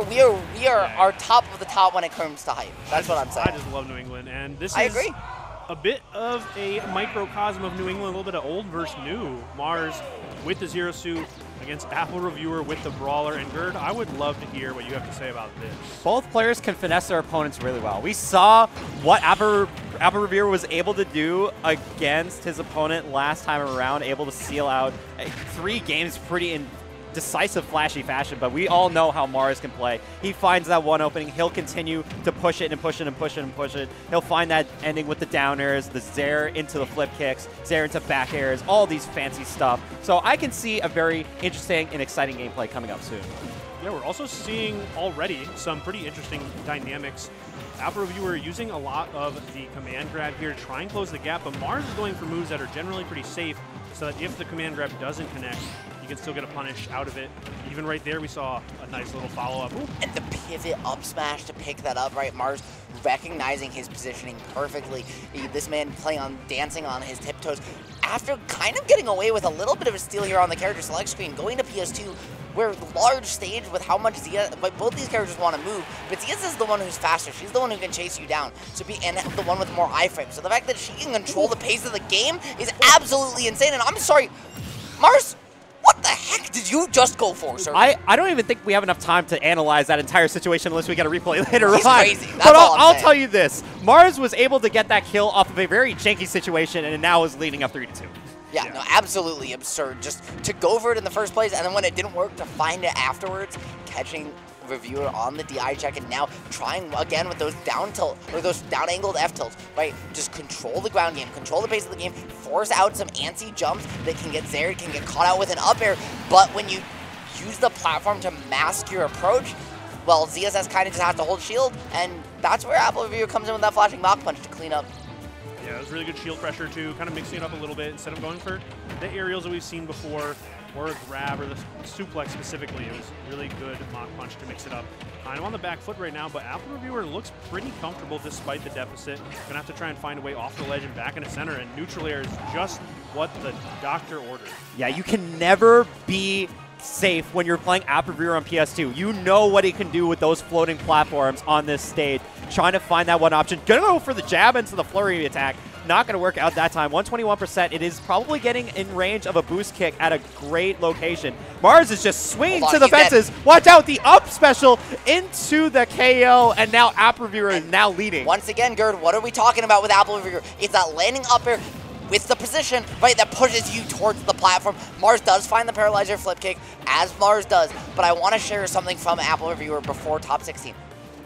we are we are our top of the top when it comes to hype. That's what I'm saying. I just love New England, and this I is agree. a bit of a microcosm of New England, a little bit of old versus new. Mars with the zero suit against Apple Reviewer with the brawler, and Gerd, I would love to hear what you have to say about this. Both players can finesse their opponents really well. We saw what Apple, Apple Reviewer was able to do against his opponent last time around, able to seal out three games pretty in decisive, flashy fashion, but we all know how Mars can play. He finds that one opening. He'll continue to push it and push it and push it and push it. He'll find that ending with the down airs, the Zair into the flip kicks, Zair into back airs, all these fancy stuff. So I can see a very interesting and exciting gameplay coming up soon. Yeah, we're also seeing already some pretty interesting dynamics. Apple Reviewer using a lot of the command grab here to try and close the gap, but Mars is going for moves that are generally pretty safe so that if the command grab doesn't connect, can still get a punish out of it. Even right there, we saw a nice little follow-up. And the pivot up smash to pick that up, right? Mars recognizing his positioning perfectly. This man playing on, dancing on his tiptoes. After kind of getting away with a little bit of a steal here on the character select screen, going to PS2, where large stage with how much Zia, but both these characters want to move, but Zia's is the one who's faster. She's the one who can chase you down. So be and the one with more iframes. So the fact that she can control the pace of the game is absolutely insane. And I'm sorry, Mars, you just go for, sir? I, I don't even think we have enough time to analyze that entire situation unless we get a replay later He's on. crazy. That's but I'll, I'll tell you this: Mars was able to get that kill off of a very janky situation, and now is leading up three to two. Yeah, no, absolutely absurd. Just to go for it in the first place, and then when it didn't work, to find it afterwards, catching reviewer on the DI check, and now trying again with those down tilt or those down angled F tilts, right? Just control the ground game, control the pace of the game, force out some antsy jumps that can get Zared, can get caught out with an up air. But when you use the platform to mask your approach, well, ZSS kind of just has to hold shield, and that's where Apple Reviewer comes in with that flashing Mach punch to clean up. Yeah, it was really good shield pressure too, kind of mixing it up a little bit instead of going for the aerials that we've seen before or a grab or the suplex specifically. It was really good Mach punch to mix it up. Kind of on the back foot right now, but Apple Reviewer looks pretty comfortable despite the deficit. Gonna have to try and find a way off the ledge and back into center, and neutral air is just what the doctor ordered. Yeah, you can never be safe when you're playing App Reviewer on PS2. You know what he can do with those floating platforms on this stage. Trying to find that one option. Gonna go for the jab into the flurry attack. Not going to work out that time. 121%. It is probably getting in range of a boost kick at a great location. Mars is just swinging to the he's dead. fences. Watch out. The up special into the KO. And now App Reviewer is now leading. Once again, Gerd, what are we talking about with Apple Reviewer? It's that landing up air with the position, right, that pushes you towards the platform. Mars does find the paralyzer flip kick, as Mars does, but I want to share something from Apple Reviewer before top 16.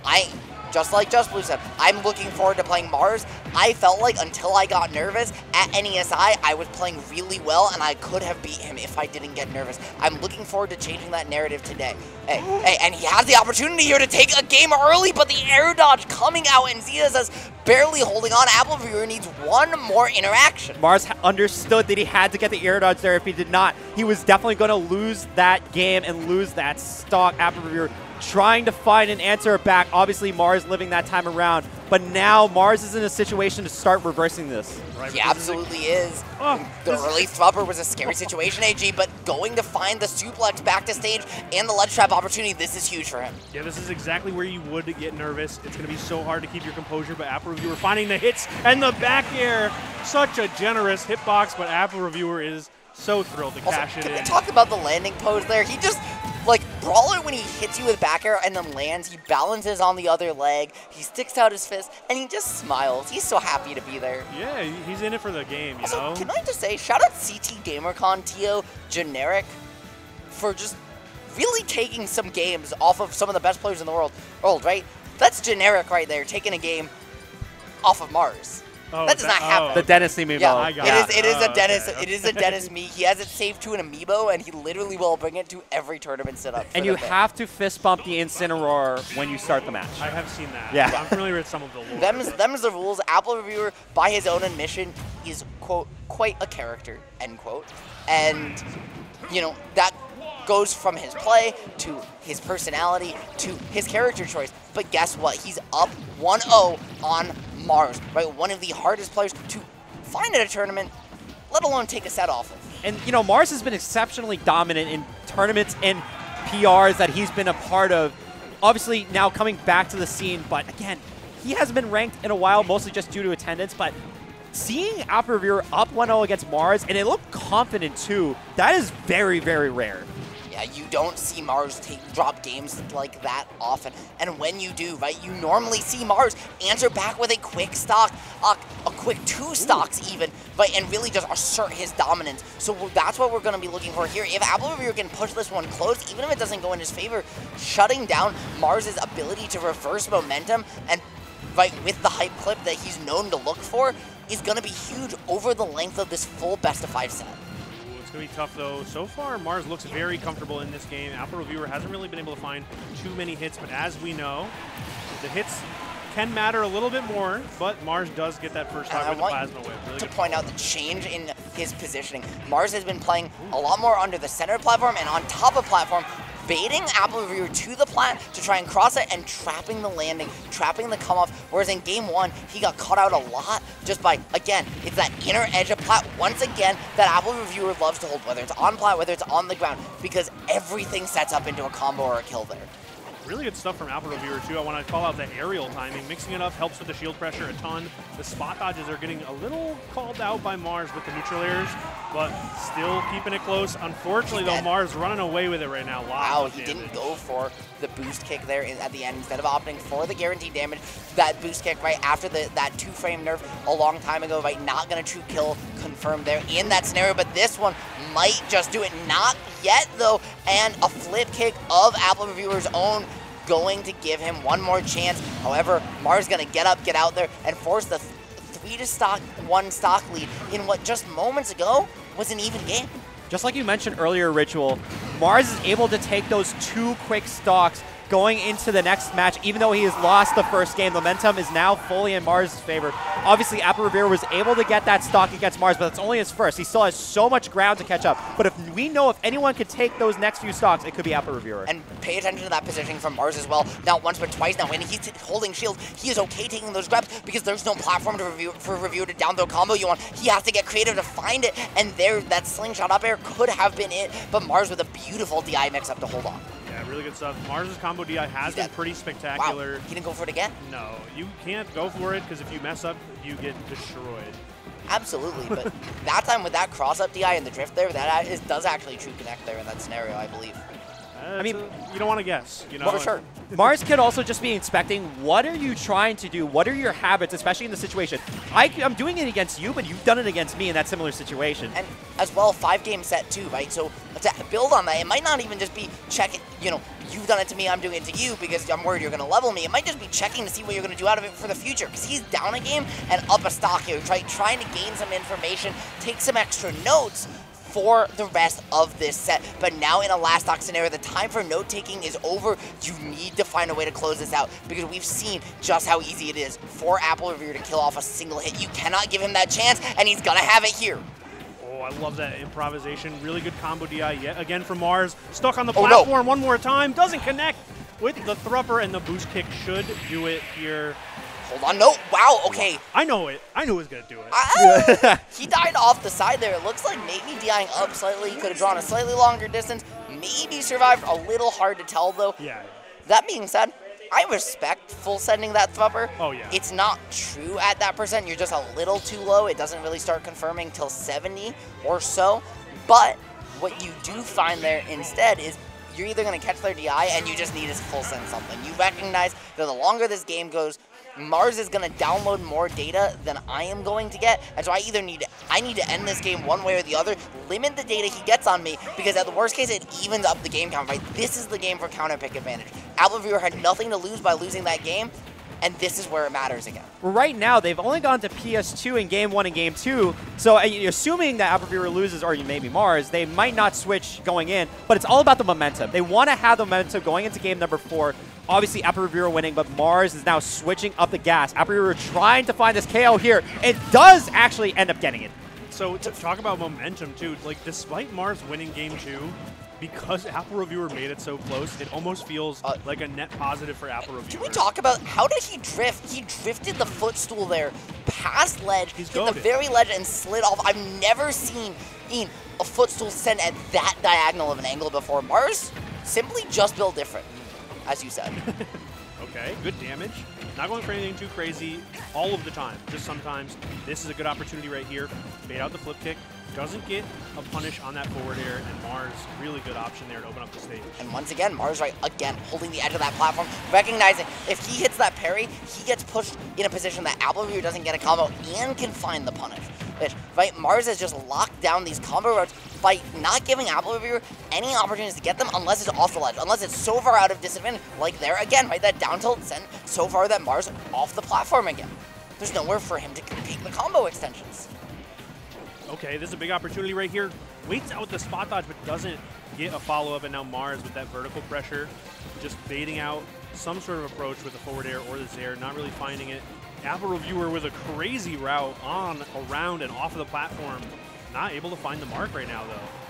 I, just like Just Blue said, I'm looking forward to playing Mars. I felt like until I got nervous at NESI, I was playing really well and I could have beat him if I didn't get nervous. I'm looking forward to changing that narrative today. Hey, hey, and he has the opportunity here to take a game early, but the air dodge coming out and Zia says barely holding on. Apple Reviewer needs one more interaction. Mars understood that he had to get the air dodge there. If he did not, he was definitely going to lose that game and lose that stock. Apple Reviewer trying to find an answer back. Obviously, Mars living that time around. But now Mars is in a situation to start reversing this. Right, He but this is a- absolutely is. Oh, the this is- early Thrupper was a scary situation, AG, but going to find the suplex back to stage and the ledge trap opportunity, this is huge for him. Yeah, this is exactly where you would get nervous. It's going to be so hard to keep your composure, but Apple Reviewer finding the hits and the back air. Such a generous hitbox, but Apple Reviewer is so thrilled to Also, cash it can we talk about the landing pose there? He just, like, Brawler, when he hits you with back air and then lands, he balances on the other leg, he sticks out his fist, and he just smiles. He's so happy to be there. yeah, he's in it for the game, you Also, know? can I just say, shout out CT GamerCon Tio Generic for just really taking some games off of some of the best players in the world, world right? That's generic right there, taking a game off of Mars. Oh, that does that- not happen. Oh. The Dennis amiibo. Yeah, I got it it. is. It is Oh, a Dennis. okay, It is a Dennis me. He has it saved to an amiibo, and he literally will bring it to every tournament setup. And you have to fist bump the Incineroar when you start the match. I have seen that. Yeah. I'm familiar with some of the lore. Them's, them's the rules. Apple Reviewer, by his own admission, is, quote, quite a character, end quote. And, you know, that goes from his play to his personality to his character choice. But guess what? He's up 1-0 on Mars, right? One of the hardest players to find at a tournament, let alone take a set off of. And, you know, Mars has been exceptionally dominant in tournaments and PRs that he's been a part of. obviously now coming back to the scene, but again, he hasn't been ranked in a while, mostly just due to attendance, but seeing Reviewer up 1-0 against Mars, and it looked confident too, that is very, very rare. Yeah, you don't see Mars take drop games like that often. And when you do, right, you normally see Mars answer back with a quick stock, a, a quick two stocks even, right, and really just assert his dominance. So that's what we're going to be looking for here. If Apple Reviewer can push this one close, even if it doesn't go in his favor, shutting down Mars's ability to reverse momentum and right with the hype clip that he's known to look for is going to be huge over the length of this full best of five set. Going to be tough, though. So far, Mars looks very comfortable in this game. Apple Reviewer hasn't really been able to find too many hits, but as we know, the hits can matter a little bit more, but Mars does get that first time with the Plasma Whip. Really to point out the change in his positioning. Mars has been playing a lot more under the center platform and on top of platform, baiting Apple Reviewer to the plant to try and cross it and trapping the landing, trapping the come off. Whereas in game one, he got caught out a lot just by, again, it's that inner edge of plat once again that Apple Reviewer loves to hold, whether it's on plat, whether it's on the ground, because everything sets up into a combo or a kill there. Really good stuff from Apple Reviewer, too. I want to call out the aerial timing. Mixing it up helps with the shield pressure a ton. The spot dodges are getting a little called out by Mars with the neutral airs, but still keeping it close. Unfortunately, though, Mars running away with it right now. wow, he didn't go for the boost kick there at the end. Instead of opting for the guaranteed damage, that boost kick right after the that two-frame nerf a long time ago, right? Not going to true kill confirmed there in that scenario, but this one might just do it. Not yet, though, and a flip kick of Apple Reviewer's own going to give him one more chance. However, Mars is going to get up, get out there, and force the three to stock one stock lead in what just moments ago was an even game. Just like you mentioned earlier, Ritual, Mars is able to take those two quick stocks going into the next match, even though he has lost the first game. Momentum is now fully in Mars' favor. Obviously, Apple Reviewer was able to get that stock against Mars, but it's only his first. He still has so much ground to catch up. But if we know if anyone could take those next few stocks, it could be Apple Reviewer. And pay attention to that positioning from Mars as well. Not once, but twice now. When he's holding shield, he is okay taking those grabs because there's no platform to review for review to down throw combo you want. He has to get creative to find it, and there, that slingshot up air could have been it, but Mars with a beautiful DI mix up to hold on. Yeah, really good stuff. Mars's combo DI has been pretty spectacular. Wow. He didn't go for it again? No, you can't go for it because if you mess up, you get destroyed. Absolutely, but that time with that cross-up DI and the drift there, that is, does actually true connect there in that scenario, I believe. I mean, a, you don't want to guess, you know. For sure. Mars could also just be inspecting what are you trying to do? What are your habits, especially in the situation? I, am doing it against you, but you've done it against me in that similar situation. And as well, five game set too, right? So to build on that, it might not even just be checking, you know, you've done it to me, I'm doing it to you because I'm worried you're going to level me. It might just be checking to see what you're going to do out of it for the future because he's down a game and up a stock here, try, trying to gain some information, take some extra notes for the rest of this set. But now in a last stock scenario, the time for note-taking is over. You need to find a way to close this out because we've seen just how easy it is for Apple Reviewer to kill off a single hit. You cannot give him that chance, and he's going to have it here. I love that improvisation. Really good combo DI yet again from Mars. Stuck on the platform oh, no. one more time. Doesn't connect with the Thrupper, and the boost kick should do it here. Hold on, no, wow, okay. I know it. I knew he was going to do it. Uh, he died off the side there. It looks like maybe DIing up slightly. He could have drawn a slightly longer distance. Maybe survived. A little hard to tell, though. Yeah. That being said, I respect full sending that thumper. Oh, yeah. It's not true at that percent. You're just a little too low. It doesn't really start confirming till 70 or so. But what you do find there instead is you're either going to catch their DI and you just need to full send something. You recognize that the longer this game goes, Mars is going to download more data than I am going to get, and so I either need to, I need to end this game one way or the other, limit the data he gets on me, because at the worst case, it evens up the game count, right? This is the game for counter pick advantage. Apple Reviewer had nothing to lose by losing that game, and this is where it matters again. Right now, they've only gone to PS2 in Game 1 and Game 2, so uh, assuming that Apple loses, or you maybe Mars, they might not switch going in, but it's all about the momentum. They want to have the momentum going into Game number 4 Obviously, Apple winning, but Mars is now switching up the gas. Apple Reviewer trying to find this KO here. It does actually end up getting it. So to talk about momentum, too, like despite Mars winning game two, because Apple Reviewer made it so close, it almost feels uh, like a net positive for Apple Reviewer. Can we talk about how did he drift? He drifted the footstool there past ledge, He's hit the very ledge, and slid off. I've never seen a footstool sent at that diagonal of an angle before. Mars simply just built different. as you said. Okay, good damage. Not going for anything too crazy all of the time, just sometimes. This is a good opportunity right here. Bait out the flip kick. Doesn't get a punish on that forward air, and Mars, really good option there to open up the stage. And once again, Mars right again holding the edge of that platform, recognizing if he hits that parry, he gets pushed in a position that Apple Reviewer doesn't get a combo and can find the punish. Which, right, Mars has just locked down these combo routes by not giving Apple Reviewer any opportunities to get them unless it's off the ledge, unless it's so far out of disadvantage, like there again, right, that down tilt sent so far that Mars off the platform again. There's nowhere for him to take the combo extensions. Okay, this is a big opportunity right here. Waits out the spot dodge, but doesn't get a follow-up, and now Mars with that vertical pressure, just baiting out some sort of approach with the forward air or the Zair, not really finding it. Apple Reviewer with a crazy route on, around, and off of the platform. Not able to find the mark right now, though.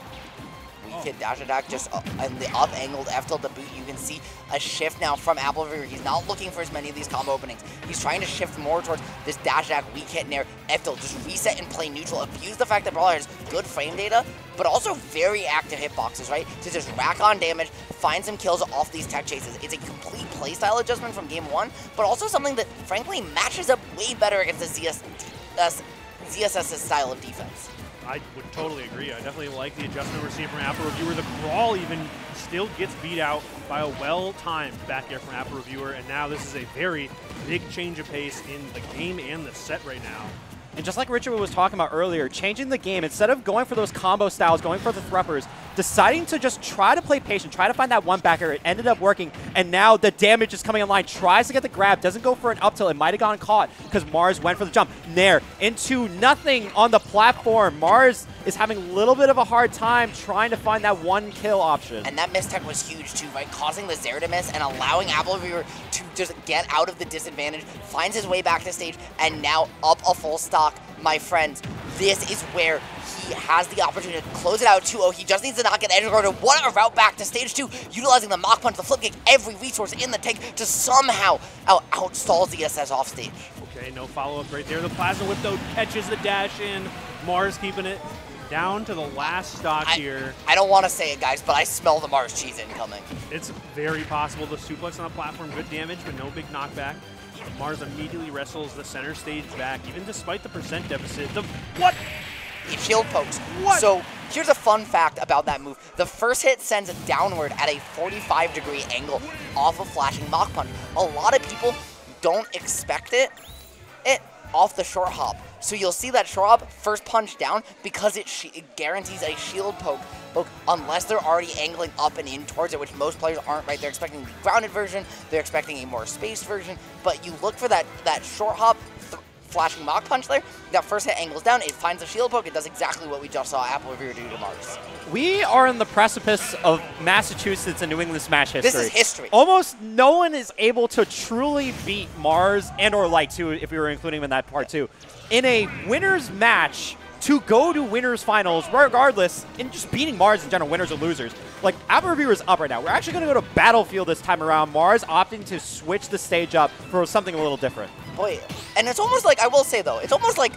Weak hit dash attack just uh, in the up angled F tilt the boot. You can see a shift now from Apple Reviewer. He's not looking for as many of these combo openings. He's trying to shift more towards this dash attack, weak hit nair, F tilt, just reset and play neutral. Abuse the fact that Brawler has good frame data, but also very active hitboxes, right? To just rack on damage, find some kills off these tech chases. It's a complete playstyle adjustment from game one, but also something that frankly matches up way better against the ZS, ZSS's style of defense. I would totally agree. I definitely like the adjustment we're seeing from Apple Reviewer. The crawl even still gets beat out by a well-timed back air from Apple Reviewer, and now this is a very big change of pace in the game and the set right now. And just like Richard was talking about earlier, changing the game, instead of going for those combo styles, going for the thruppers, deciding to just try to play patient, try to find that one back air. It ended up working, and now the damage is coming online. Tries to get the grab, doesn't go for an up tilt. It might have gone caught because Mars went for the jump. Nair into nothing on the platform. Mars is having a little bit of a hard time trying to find that one kill option. And that mistech was huge too, right? Causing the Zair to miss and allowing Apple Reviewer to just get out of the disadvantage, finds his way back to stage, and now up a full stock. My friends, this is where he has the opportunity to close it out 2-0. He just needs to not get edge guard. What a route back to stage two, utilizing the Mach Punch, the flip kick, every resource in the tank to somehow out outstall ZSS off stage. Okay, no follow-up right there. The Plasma Whip, though, catches the dash in. Mars keeping it down to the last stock I, here. I don't want to say it, guys, but I smell the Mars cheese incoming. It's very possible. The suplex on the platform, good damage, but no big knockback. Mars immediately wrestles the center stage back, even despite the percent deficit. The what? It shield pokes. What? So here's a fun fact about that move. The first hit sends it downward at a 45 degree angle off a flashing Mach Punch. A lot of people don't expect it, it off the short hop. So you'll see that short hop first punch down because it, it guarantees a shield poke, poke unless they're already angling up and in towards it, which most players aren't, right? They're expecting the grounded version, they're expecting a more spaced version, but you look for that, that short hop flashing Mach Punch there. That first hit angles down, it finds a shield poke, it does exactly what we just saw Apple Reviewer do to Mars. We are in the precipice of Massachusetts and New England Smash history. This is history. Almost no one is able to truly beat Mars and or Light 2, if we were including him in that part too, in a winners match to go to winners finals, regardless, in just beating Mars in general, winners or losers. Like, Apple Reviewer is up right now. We're actually going to go to Battlefield this time around. Mars opting to switch the stage up for something a little different. Boy, and it's almost like, I will say though, it's almost like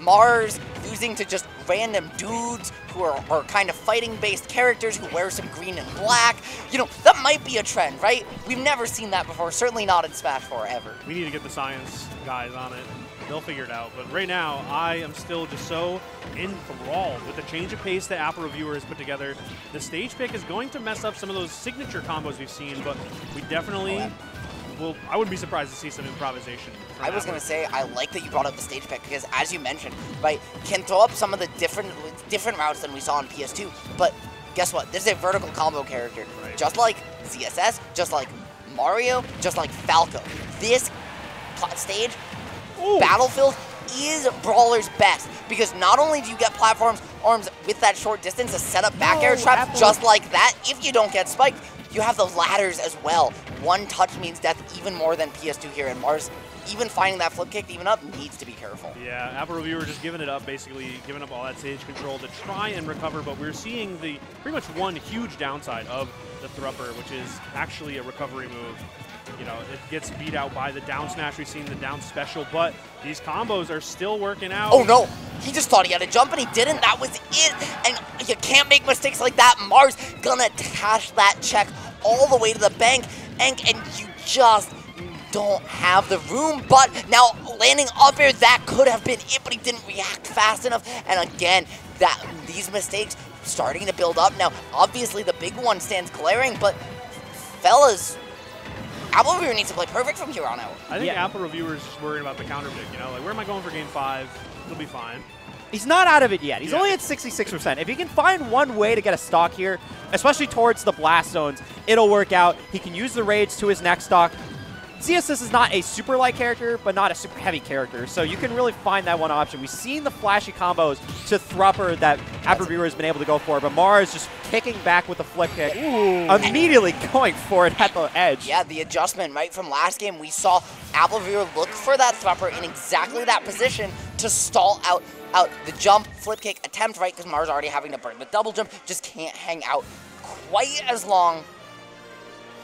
Mars losing to just random dudes who are, are kind of fighting-based characters who wear some green and black. You know, that might be a trend, right? We've never seen that before, certainly not in Smash 4 ever. We need to get the science guys on it. They'll figure it out. But right now, I am still just so enthralled with the change of pace that Apple Reviewer has put together. The stage pick is going to mess up some of those signature combos we've seen, but we definitely will. I wouldn't be surprised to see some improvisation. I was going to say, I like that you brought up the stage pick because, as you mentioned, right, can throw up some of the different different routes than we saw on PS2. But guess what? This is a vertical combo character, right. just like ZSS, just like Mario, just like Falco. This stage Ooh. Battlefield is Brawler's best because not only do you get platforms arms with that short distance to set up back no, air traps just like that, if you don't get spiked, you have the ladders as well. One touch means death even more than PS2 here in Mars. Even finding that flip kick even up needs to be careful. Yeah, Apple Reviewer just giving it up, basically giving up all that stage control to try and recover, but we're seeing the pretty much one huge downside of the Thrupper, which is actually a recovery move you know, it gets beat out by the down smash. We've seen the down special, but these combos are still working out. Oh no, he just thought he had a jump and he didn't. That was it. And you can't make mistakes like that. Mars gonna cash that check all the way to the bank. and, and you just don't have the room. But now landing up air, that could have been it, but he didn't react fast enough. And again, that these mistakes starting to build up. Now, obviously the big one stands glaring, but fellas, Apple Reviewer needs to play perfect from here on out. I think Yeah. Apple reviewers just worried about the counter pick. You know, like where am I going for game five? It'll be fine. He's not out of it yet. He's Yeah. only at 66%. If he can find one way to get a stock here, especially towards the blast zones, it'll work out. He can use the rage to his next stock. ZSS is not a super light character, but not a super heavy character, so you can really find that one option. We've seen the flashy combos to Thrupper that Apple Reviewer has been able to go for, but Mars just kicking back with the flip kick, immediately going for it at the edge. Yeah, the adjustment, right, from last game, we saw Apple Reviewer look for that Thrupper in exactly that position to stall out out the jump, flip kick attempt, right, because Mars already having to burn the double jump, just can't hang out quite as long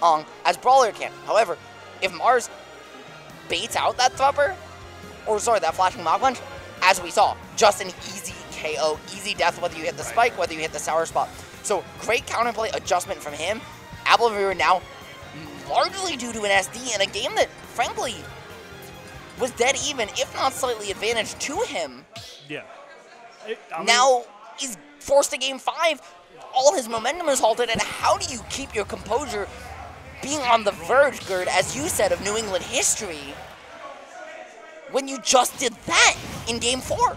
um, as Brawler can. However, if Mars baits out that Thrupper, or sorry, that flashing Mach Punch, as we saw, just an easy KO, easy death, whether you hit the spike, whether you hit the sour spot. So great counterplay adjustment from him. Apple Reviewer now largely due to an SD in a game that, frankly, was dead even, if not slightly advantaged to him. Yeah. It- I mean, Now he's forced to game five. All his momentum is halted, and how do you keep your composure being on the verge, Gerd, as you said, of New England history when you just did that in game four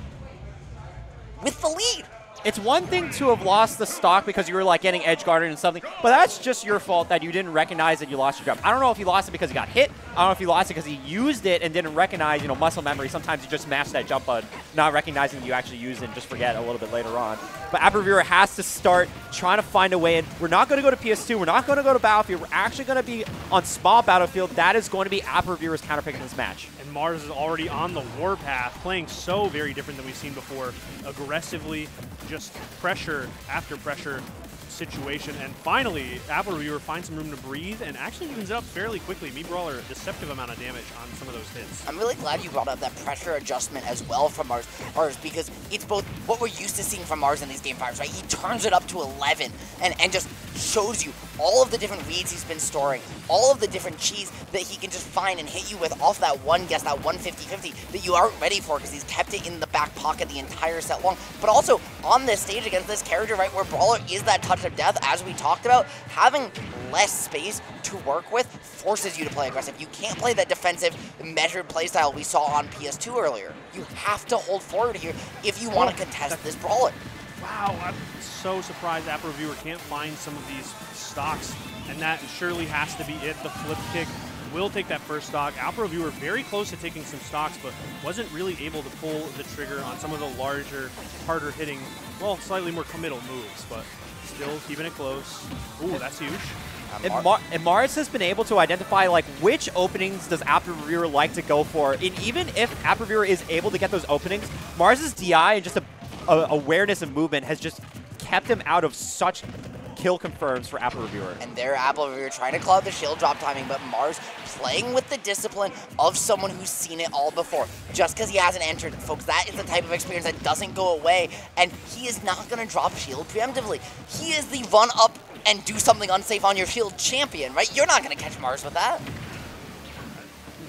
with the lead? It's one thing to have lost the stock because you were like getting edge guarded and something, but that's just your fault that you didn't recognize that you lost your jump. I don't know if you lost it because he got hit. I don't know if you lost it because he used it and didn't recognize, you know, muscle memory. Sometimes you just mash that jump button, not recognizing that you actually used it and just forget a little bit later on. But Reviewer has to start trying to find a way in. We're not going to go to PS2. We're not going to go to Battlefield. We're actually going to be on small Battlefield. That is going to be Apple Reviewer's counterpick in this match. And Mars is already on the warpath, playing so very different than we've seen before. Aggressively, just pressure after pressure situation. And finally, Apple Reviewer finds some room to breathe and actually evens it up fairly quickly. Mii Brawler, deceptive amount of damage on some of those hits. I'm really glad you brought up that pressure adjustment as well from Mars, Mars because it's both what we're used to seeing from Mars in these game fives, right? He turns it up to 11 and, and just shows you all of the different reads he's been storing, all of the different cheese that he can just find and hit you with off that one guess, that 150-50 that you aren't ready for because he's kept it in the back pocket the entire set long. But also on this stage against this character, right, where Brawler is that touch of death, as we talked about, having less space to work with forces you to play aggressive. You can't play that defensive, measured playstyle we saw on PS2 earlier. You have to hold forward here if you want to oh, contest this Brawler. Wow, I'm so surprised Apple Reviewer can't find some of these stocks, and that surely has to be it. The flip kick will take that first stock. Apple Reviewer very close to taking some stocks, but wasn't really able to pull the trigger on some of the larger, harder hitting, well, slightly more committal moves, but still keeping it close. Ooh, that's huge. And, Mar- and Mars has been able to identify like which openings does App Reviewer like to go for, and even if App Reviewer is able to get those openings, Mars's DI and just a, a awareness of movement has just kept him out of such kill confirms for Apple Reviewer. And there, Apple Reviewer trying to cloud the shield drop timing, but Mars playing with the discipline of someone who's seen it all before. Just because he hasn't entered, folks, that is the type of experience that doesn't go away, and he is not going to drop shield preemptively. He is the run up and do something unsafe on your shield champion, right? You're not going to catch Mars with that.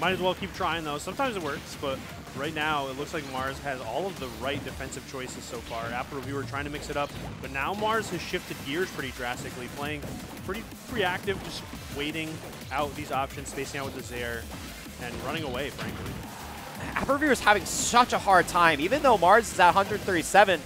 Might as well keep trying though. Sometimes it works, but right now it looks like Mars has all of the right defensive choices so far. Apple Reviewer trying to mix it up, but now Mars has shifted gears pretty drastically, playing pretty reactive, just waiting out these options, spacing out with the Zair, and running away, frankly. Apple Reviewer is having such a hard time, even though Mars is at 137.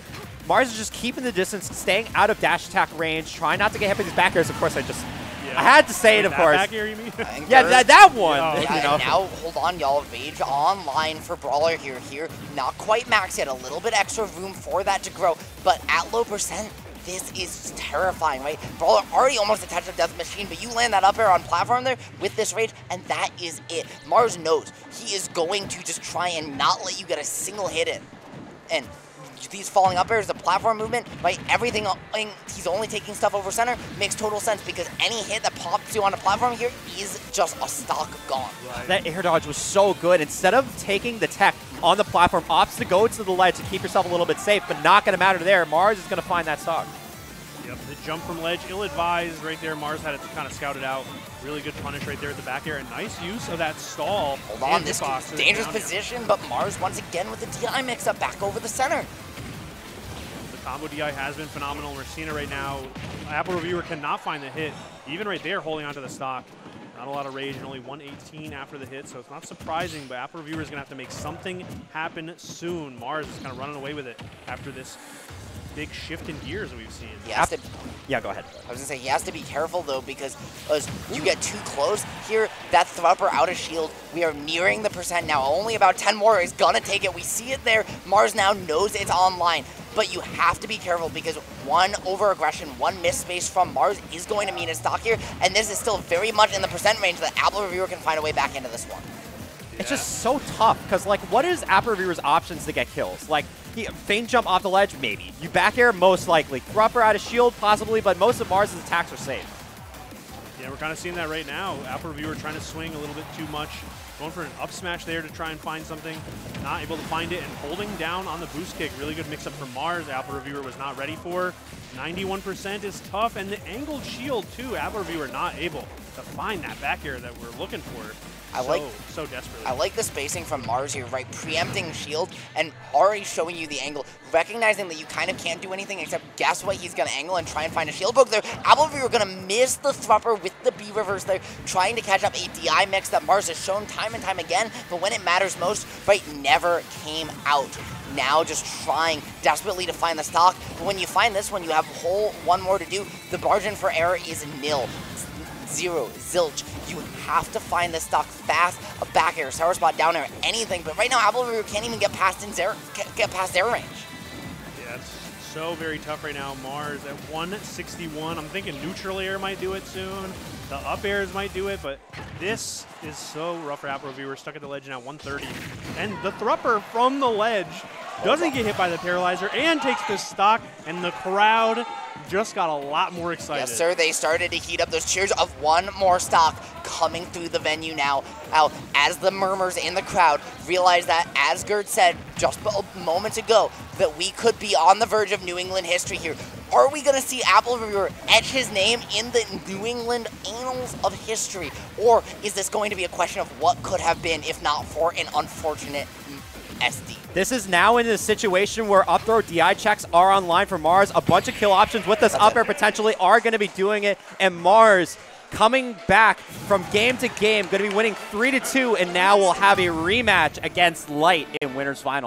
Mars is just keeping the distance, staying out of dash attack range, trying not to get hit by these back airs. Of course, I just Yeah. I had to say it, of course. Back air, you mean? Yeah, that, that one. Oh, you Yeah, know. now, hold on, y'all. Rage online for Brawler here. Here, not quite max yet. A little bit extra room for that to grow. But at low percent, this is terrifying, right? Brawler already almost a touch of death machine, but you land that up air on platform there with this Rage, and that is it. Mars knows he is going to just try and not let you get a single hit in. And these falling up airs, the platform movement, right? Everything, he's only taking stuff over center makes total sense because any hit that pops you on the platform here is just a stock gone. That air dodge was so good. Instead of taking the tech on the platform, opts to go to the ledge to keep yourself a little bit safe, but not going to matter there. Mars is going to find that stock. Yep, the jump from ledge, ill-advised right there. Mars had it kind of scouted out. Really good punish right there at the back air. And nice use of that stall. Hold on, in this hitbox to dangerous down air. position, but Mars once again with the DI mix-up back over the center. The combo DI has been phenomenal. We're seeing it right now. Apple Reviewer cannot find the hit. Even right there, holding onto the stock. Not a lot of rage, and only 118 after the hit, so it's not surprising, but Apple Reviewer is going to have to make something happen soon. Mars is kind of running away with it after this big shift in gears that we've seen. He has to Yeah, go ahead. I was gonna say he has to be careful though because as you get too close here, that Thrupper out of shield. We are nearing the percent now. Only about 10 more is gonna take it. We see it there. Mars now knows it's online, but you have to be careful because one over aggression, one miss space from Mars is going to mean a stock here, and this is still very much in the percent range that Apple Reviewer can find a way back into this one. It's just so tough because, like, what is Apple Reviewer's options to get kills? Like, he, feint jump off the ledge, maybe. You back air, most likely. Thrupper out of shield, possibly, but most of Mars' attacks are safe. Yeah, we're kind of seeing that right now. Apple Reviewer trying to swing a little bit too much. Going for an up smash there to try and find something. Not able to find it and holding down on the boost kick. Really good mix up from Mars. Apple Reviewer was not ready for. 91% is tough. And the angled shield too. Apple Reviewer not able to find that back air that we're looking for. I so, like- so desperately. I like the spacing from Mars here, right? Preempting shield and already showing you the angle, recognizing that you kind of can't do anything except guess what he's going to angle and try and find a shield poke there. Apple Reviewer going to miss the Thrupper with the B reverse there, trying to catch up a DI mix that Mars has shown time and time again, but when it matters most, right, never came out. Now just trying desperately to find the stock, but when you find this one, you have whole one more to do. The margin for error is nil zero, zilch. You have to find this stock fast, a back air, sour spot, down air, anything. But right now, Apple Reviewer can't even get past in zero, get past air range. Yeah, it's so very tough right now. Mars at 161. I'm thinking neutral air might do it soon. The up airs might do it, but this is so rough for Apple Reviewer. Stuck at the ledge now, 130. And the Thrupper from the ledge doesn't get hit by the Paralyzer and takes the stock, and the crowd just got a lot more excited. Yes, sir. They started to heat up those cheers of one more stock coming through the venue now. Now, as the murmurs in the crowd realize that, as Gerd said just a- moments ago, that we could be on the verge of New England history here. Are we going to see Apple Reviewer etch his name in the New England annals of history? Or is this going to be a question of what could have been if not for an unfortunate SD? This is now in a situation where up throw DI checks are online for Mars. A bunch of kill options with this That's up air potentially are going to be doing it. And Mars coming back from game to game, going to be winning 3 to 2, and now we'll have a rematch against Light in Winners Final.